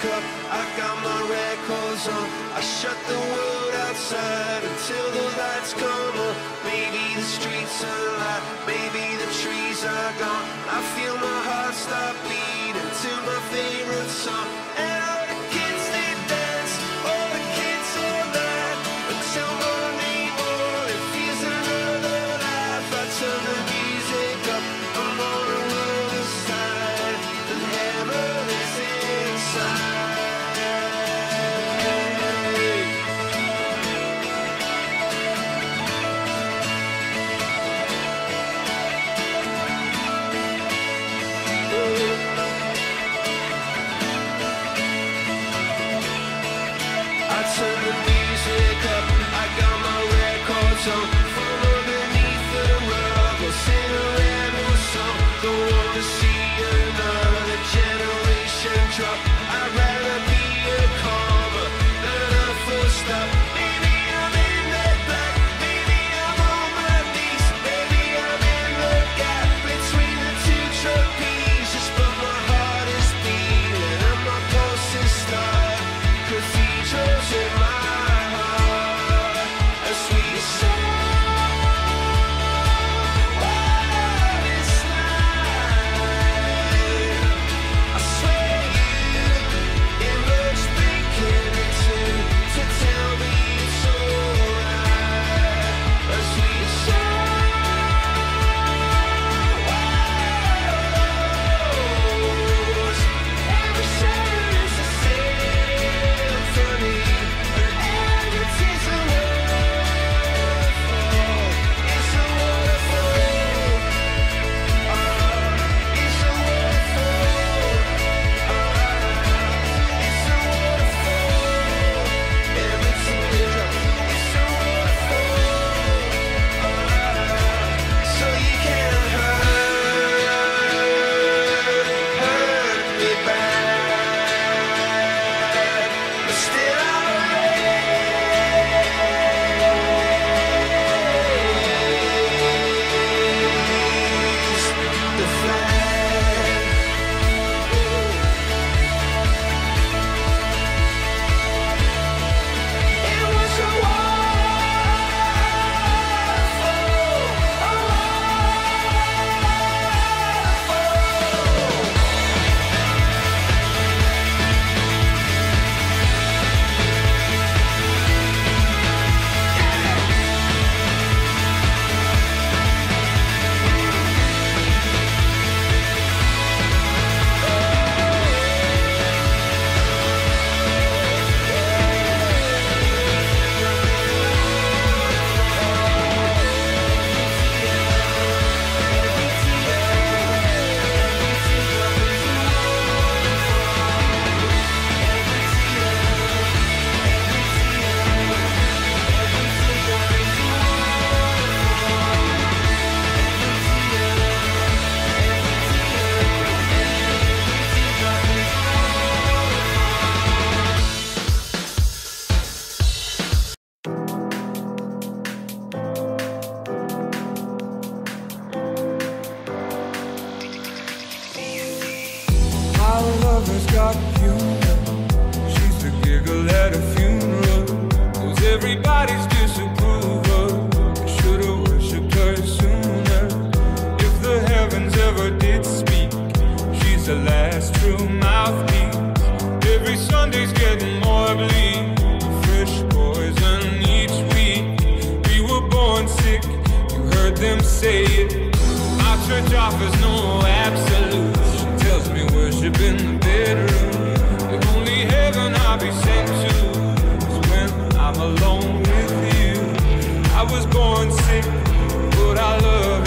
cup, I got my records on. I shut the world outside until the lights come on. Maybe the streets are light, maybe the trees are gone. I feel my heart stop beating. them say it. Our church offers no absolutes. She tells me worship in the bedroom. The only heaven I'll be sent to is when I'm alone with you. I was born sick, but I love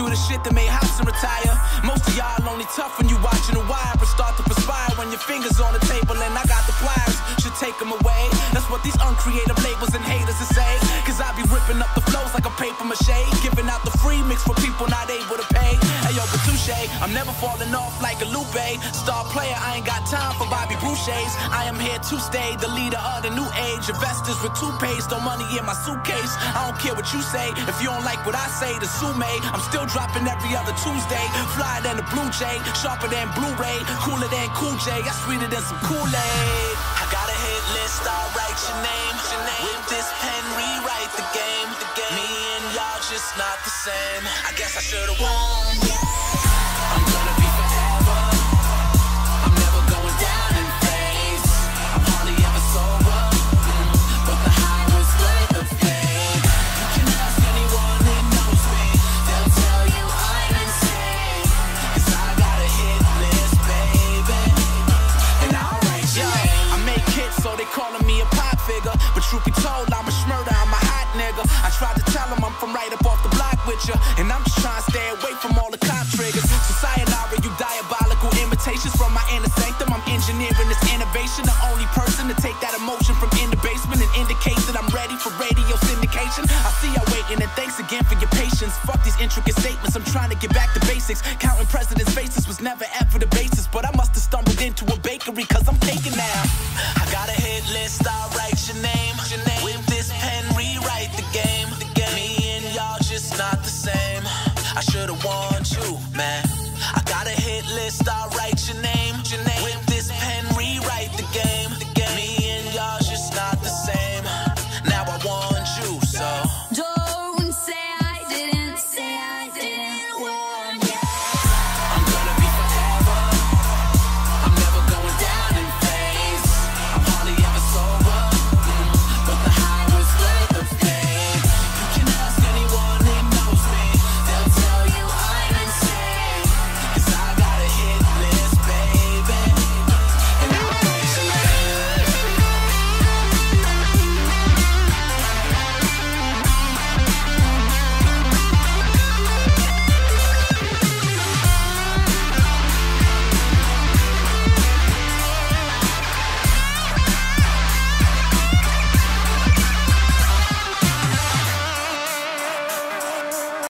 through the shit that made house and retire. Most of y'all only tough when you watching the wire, but start to perspire when your fingers on the table and I got the pliers. Should take them away. That's what these uncreative labels and haters will say. Cause I be ripping up the flows like a paper mache. Giving out the free mix for people not able to pay. Hey yo, but touche, I'm never falling off like a Lupe. Star player, I ain't got time for Bobby Boucher's. I am here to stay, the leader of the new age. Investors with two toothpaste, no money in my suitcase. I don't care what you say. If you don't like what I say, the sue me. I'm still dropping every other Tuesday. Flyer than the Blue Jay, sharper than Blu-ray, cooler than Cool J. I sweeter than some Kool-Aid. I got a hit list, I'll write your name. your With this pen, rewrite the game. Me and y'all just not the same. I guess I should've won. motion from in the basement and indicates that I'm ready for radio syndication. I see y'all waiting and thanks again for your patience. Fuck these intricate statements, I'm trying to get back to basics. Counting presidents' faces was never ever the basis, but I must have stumbled into a bakery cause I'm taking now. I got a hit list, I'll write your name. Your name. With this pen, rewrite the game. The game. Me and y'all just not the same. I should've warned you, man.